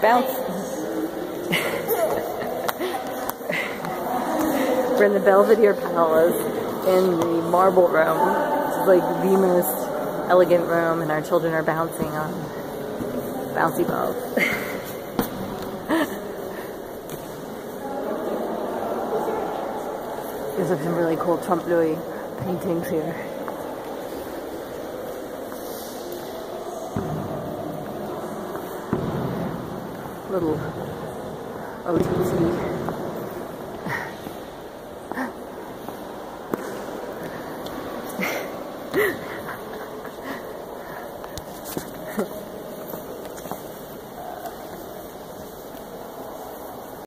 Bounce. We're in the Belvedere Palace in the marble room. This is like the most elegant room and our children are bouncing on bouncy balls. There's some really cool Trompe l'oeil paintings here little electricity.